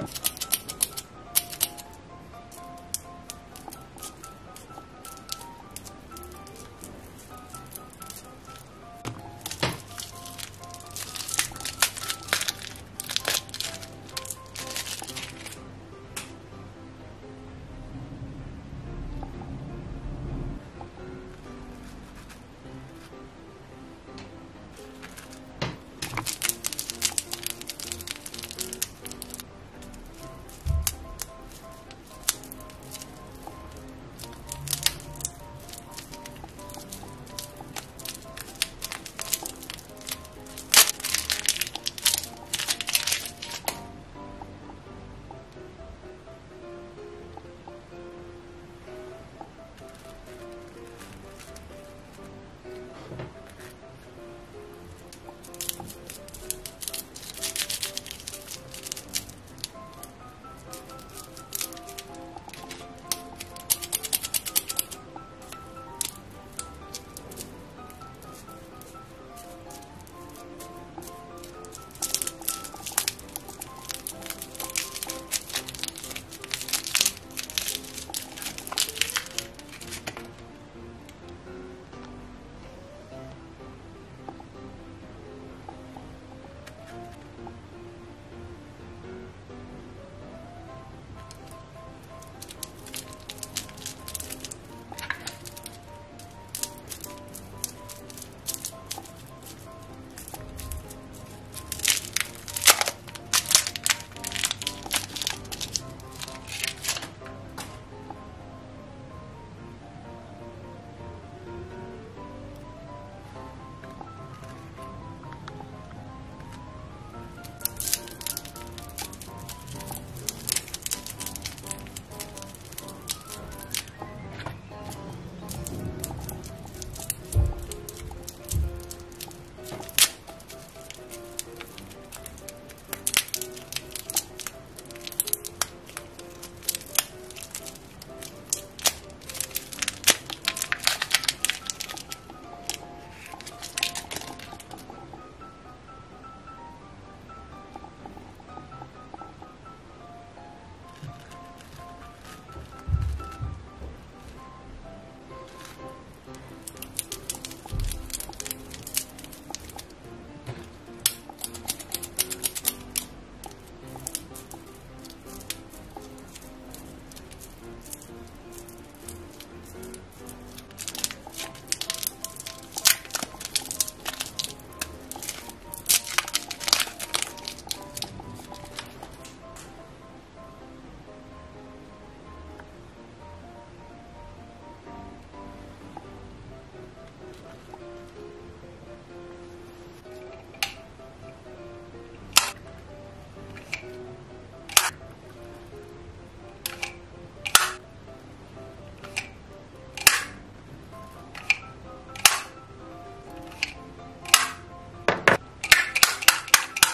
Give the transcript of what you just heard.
you